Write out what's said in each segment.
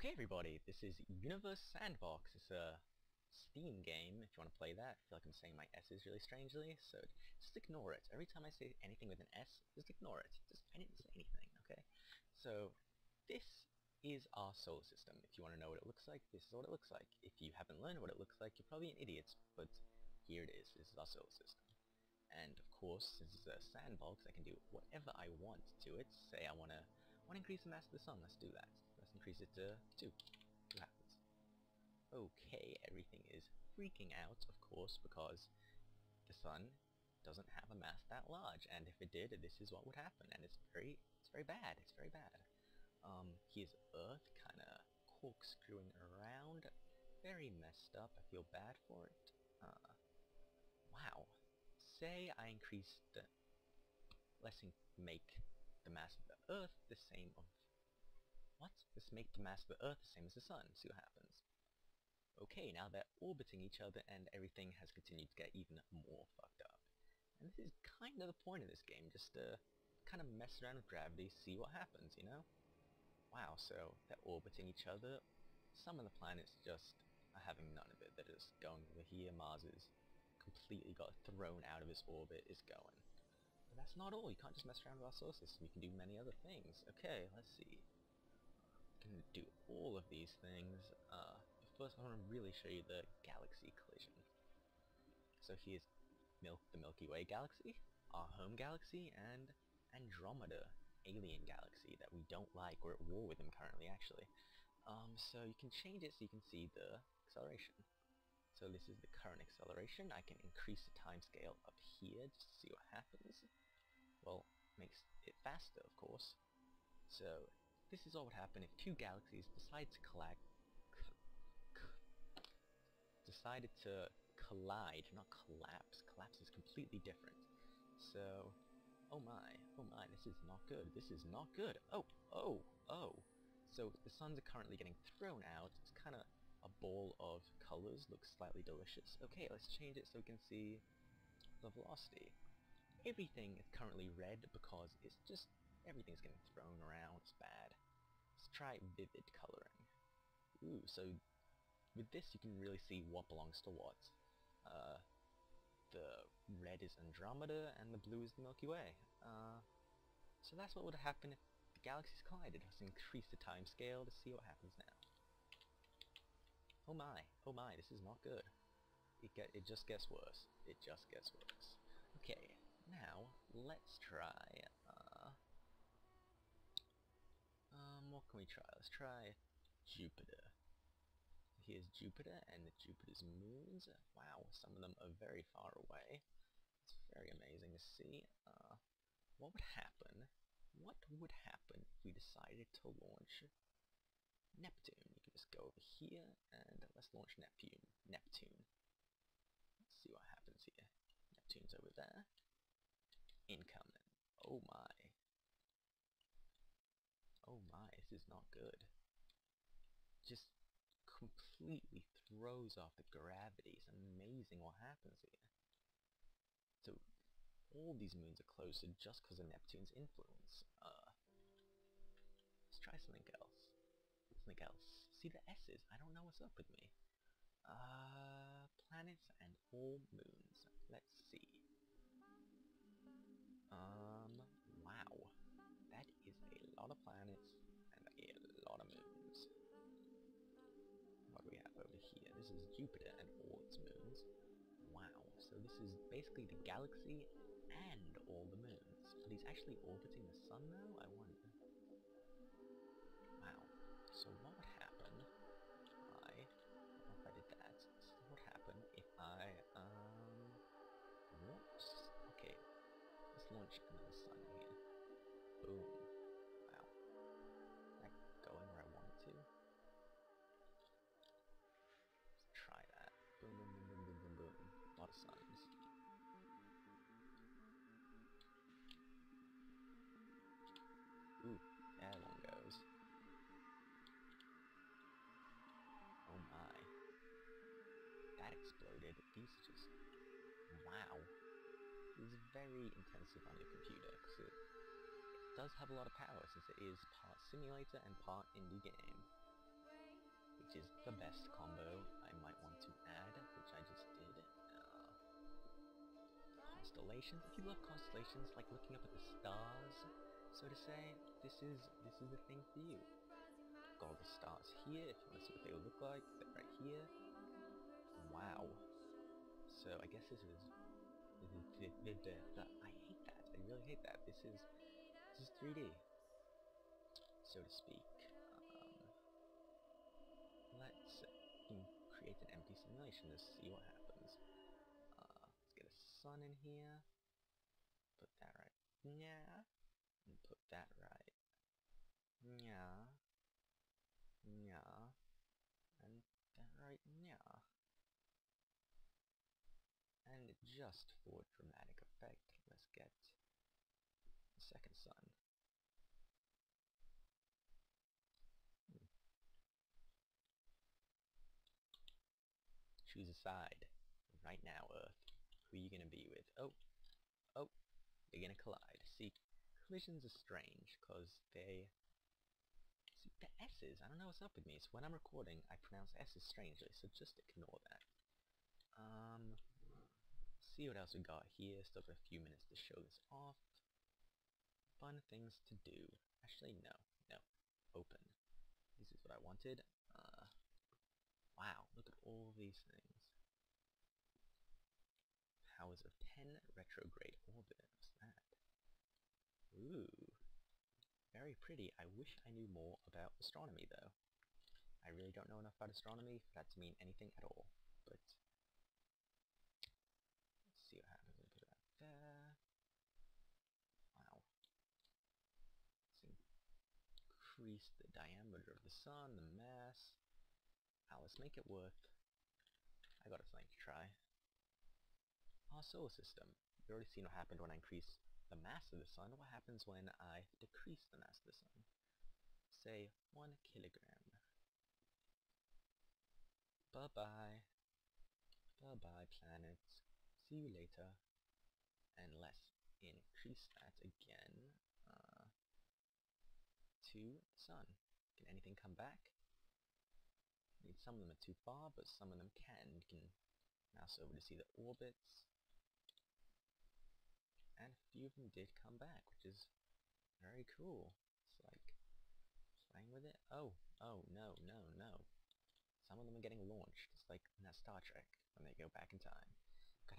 Okay everybody, this is Universe Sandbox. It's a Steam game, if you want to play that. I feel like I'm saying my S's really strangely, so just ignore it. Every time I say anything with an S, just ignore it. Just, I didn't say anything, okay? So, this is our solar system. If you want to know what it looks like, this is what it looks like. If you haven't learned what it looks like, you're probably an idiot, but here it is. This is our solar system. And of course, since it's a sandbox, I can do whatever I want to it. Say I want to want to increase the mass of the sun. Let's do that. Increase it to 2. What happens? Okay, everything is freaking out, of course, because the sun doesn't have a mass that large, and if it did, this is what would happen, and it's very, it's very bad, it's very bad. Um, Earth, kinda corkscrewing around, very messed up, I feel bad for it. Uh, wow, say I increased the, let's make the mass of the Earth the same of, what? Let's make the mass of the Earth the same as the Sun, see what happens. Okay, now they're orbiting each other and everything has continued to get even more fucked up. And this is kind of the point of this game, just to kind of mess around with gravity, see what happens, you know? Wow, so they're orbiting each other. Some of the planets just are having none of it. They're just going over here. Mars is completely got thrown out of its orbit, is going. But that's not all. You can't just mess around with our solar system. You can do many other things. Okay, let's see. To do all of these things. Uh, first I want to really show you the galaxy collision. So here's Mil the Milky Way galaxy, our home galaxy, and Andromeda alien galaxy that we don't like. We're at war with them currently, actually. Um, so you can change it so you can see the acceleration. So this is the current acceleration. I can increase the time scale up here just to see what happens. Well, makes it faster, of course. So this is all what would happen if two galaxies decide to collide, decided to collide, not collapse. Collapse is completely different. So, oh my, oh my, this is not good. This is not good. Oh, oh, oh. So the suns are currently getting thrown out. It's kind of a ball of colors. Looks slightly delicious. Okay, let's change it so we can see the velocity. Everything is currently red because it's just everything's getting thrown around. It's bad. Let's try vivid coloring. Ooh, so with this you can really see what belongs to what. Uh, the red is Andromeda and the blue is the Milky Way. Uh, so that's what would happen if the galaxies collided. Let's increase the time scale to see what happens now. Oh my, oh my, this is not good. It, get, it just gets worse. It just gets worse. Okay, now let's try, uh, um, what can we try? Let's try Jupiter. Here's Jupiter and the Jupiter's moons. Wow, some of them are very far away. It's very amazing to see. Uh, what would happen? What would happen if we decided to launch Neptune? You can just go over here and let's launch Neptune. Neptune. Let's see what happens here. Neptune's over there. Incoming. Oh my. Oh my, this is not good. Just completely throws off the gravity. It's amazing what happens here. So, all these moons are closer just because of Neptune's influence. Uh, let's try something else. Something else. See the S's. I don't know what's up with me. Uh, planets and all moons. Let's see. Um, wow. That is a lot of planets and a lot of moons. What do we have over here? This is Jupiter and all its moons. Wow, so this is basically the galaxy and all the moons. But he's actually orbiting the sun now? I wonder. Wow. So what Let's launch another sun here. Boom. Wow. I going where I wanted to? Let's try that. Boom, boom, boom, boom, boom, boom, boom. A lot of suns. Ooh, there one goes. Oh my. That exploded. These just... Is very intensive on your computer, because it, it does have a lot of power, since it is part simulator and part indie game. which is the best combo I might want to add, which I just did. Uh, constellations. If you love constellations, like looking up at the stars, so to say, this is this is the thing for you. Got all the stars here. If you want to see what they look like, they're right here. Wow. So I guess this is I hate that. I really hate that. This is this is 3D, so to speak. Um, let's create an empty simulation to see what happens. Uh, let's get a sun in here. Put that right. Yeah. And put that right. Yeah. Yeah. And that right. Yeah. And just for dramatic effect, let's get the second sun. Hmm. Choose a side. Right now, Earth. Who are you gonna be with? Oh, oh, they're gonna collide. See, collisions are strange, because they... See, the S's, I don't know what's up with me. So when I'm recording, I pronounce S's strangely, so just ignore that. Um, see what else we got here. Still got a few minutes to show this off. Fun things to do. Actually, no. No. Open. This is what I wanted. Uh, wow, look at all these things. Powers of 10 retrograde orbit. What's that? Ooh. Very pretty. I wish I knew more about astronomy, though. I really don't know enough about astronomy for that to mean anything at all. But see what happens when I put that there. Wow. Let's increase the diameter of the sun, the mass. Ah, Alice, make it worth. I got a thing to try. Our solar system. You've already seen what happened when I increase the mass of the sun. What happens when I decrease the mass of the sun? Say, one kilogram. Bye-bye. Bye-bye, planets see you later, and let's increase that again to the sun. Can anything come back? I mean, some of them are too far, but some of them can. You can mouse over to see the orbits. And a few of them did come back, which is very cool. It's like playing with it. Oh, oh, no, no, no. Some of them are getting launched, just like in that Star Trek, when they go back in time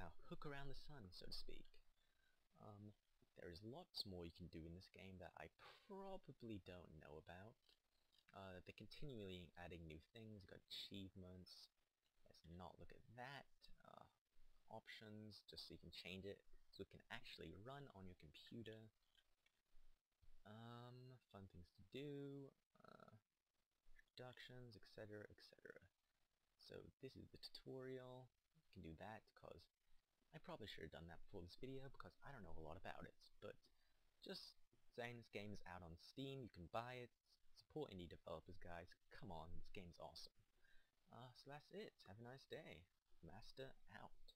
of hook around the sun, so to speak. Um, there is lots more you can do in this game that I probably don't know about. Uh, they're continually adding new things, got achievements, let's not look at that, uh, options, just so you can change it, so it can actually run on your computer. Um, fun things to do, uh, etc, etc. So this is the tutorial, you can do that because I probably should have done that before this video because I don't know a lot about it, but just saying this game is out on Steam, you can buy it, support indie developers guys, come on, this game's awesome. Uh, so that's it, have a nice day. Master out.